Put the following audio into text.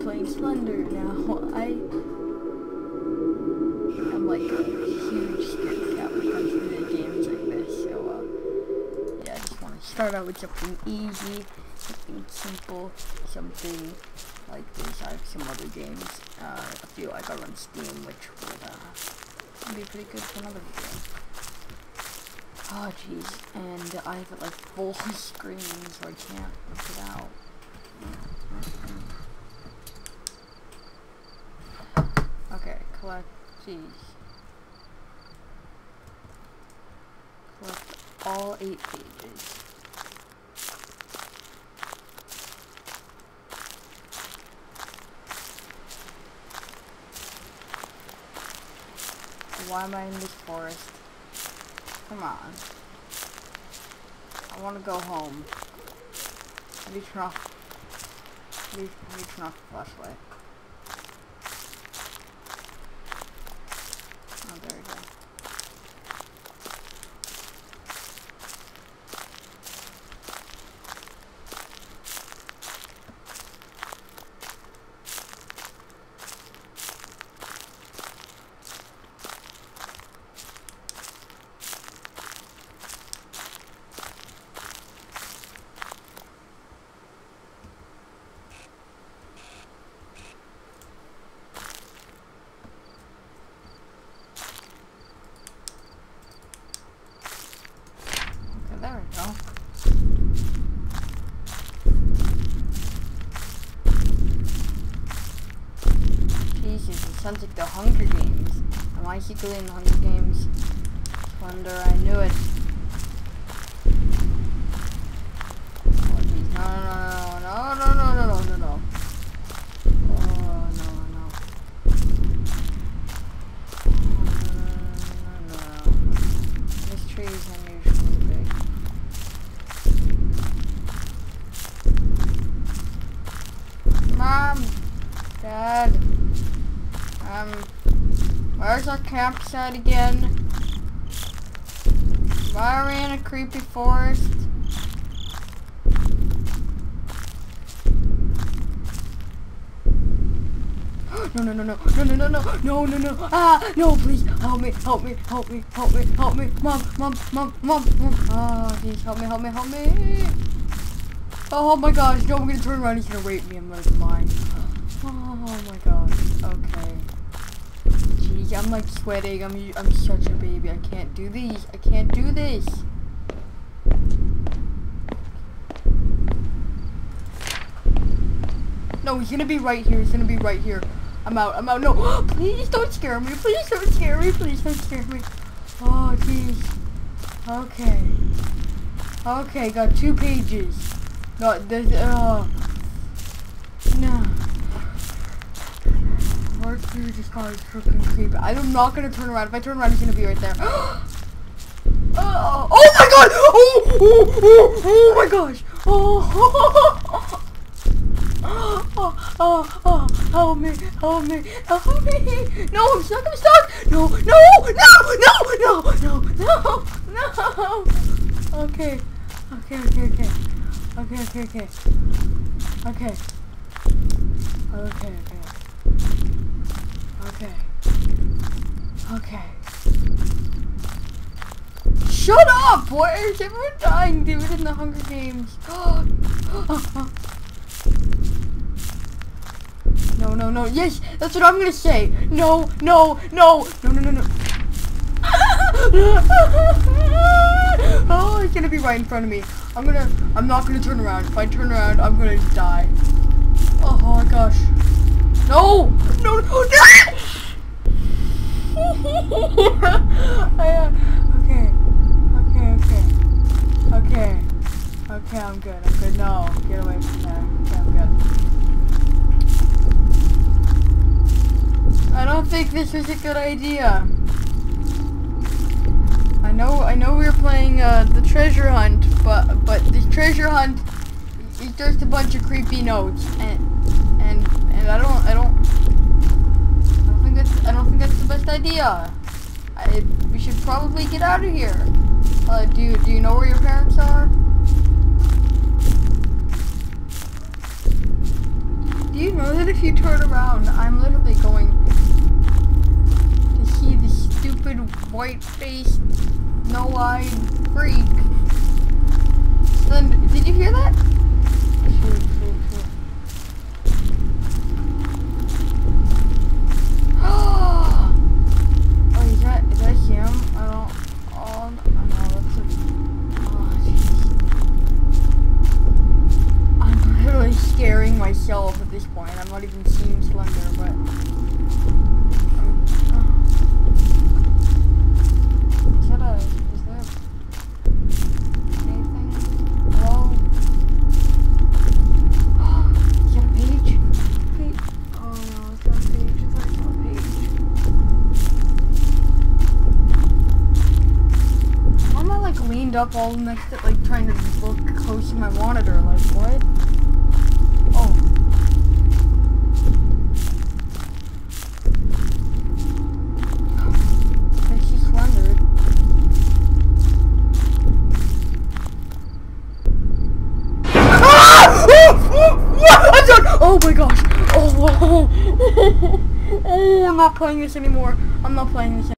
playing Slender now. I am like a huge scaredy cat when it comes to games like this, so uh, yeah, I just want to start out with something easy, something simple, something like this. I have some other games, uh, a few I got on Steam, which would, uh, be pretty good for another video. Oh jeez, and I have it like full screen so I can't look it out. Okay, collect these. Collect all eight pages. Why am I in this forest? Come on. I want to go home. Let me turn off. Let me, let me turn off the flashlight. Oh, there we go. Okay, there we go. Jesus, it sounds like the Hunger Games. Am I secretly in the Hunger Games? Wonder I knew it. Oh, jeez. No, no, no, no, no, no, no, no, no, no. Oh, no, no. Oh, no, no, no. This tree is unusually big. Mom! Dad! Um, where's our campsite again? Why are we in a creepy forest? No, no, no, no, no, no, no, no, no, no, no, ah, no, please, help me, help me, help me, help me, help me, mom, mom, mom, mom, mom, ah, please, help me, help me, help me. Oh my gosh, no, I'm gonna turn around, he's gonna rape me, I'm gonna mine. Oh my gosh, okay. I'm like sweating, I'm, I'm such a baby, I can't do these, I can't do this. No, he's gonna be right here, he's gonna be right here. I'm out, I'm out, no, please don't scare me, please don't scare me, please don't scare me. Oh, jeez. Okay. Okay, got two pages. No, there's, oh. No. Through this car is freaking creepy. I'm not gonna turn around. If I turn around, he's gonna be right there. oh, oh my god! Oh, oh, oh, oh my gosh! Oh, oh, oh, oh, oh, help me, help me, help me! No, I'm stuck, I'm stuck! No, no, no, no, no, no, no, no! Okay, okay, okay, okay. Okay, okay, okay. Okay. Okay, okay. Okay. Okay. Shut up! Why is everyone dying, dude, in the Hunger Games? no, no, no. Yes, that's what I'm gonna say. No, no, no, no, no, no, no. oh, he's gonna be right in front of me. I'm gonna, I'm not gonna turn around. If I turn around, I'm gonna die. Oh, my gosh. No! No, no, no! Uh, okay. Okay, okay. Okay. Okay, I'm good. I'm good. No, get away from there. Okay, I'm good. I don't think this is a good idea. I know, I know we were playing uh, the treasure hunt, but but the treasure hunt is just a bunch of creepy notes, and and and I don't, I don't, I don't think that's, I don't think that's the best idea. I, we should probably get out of here. Uh, do you, do you know where your parents are? Do you know that if you turn around, I'm literally going to see this stupid white-faced, no-eyed freak? Then, did you hear that? up all next to like trying to look close to my monitor. Like what? Oh. Ah! Oh my gosh! Oh, oh, oh, I'm not playing this anymore. I'm not playing this anymore.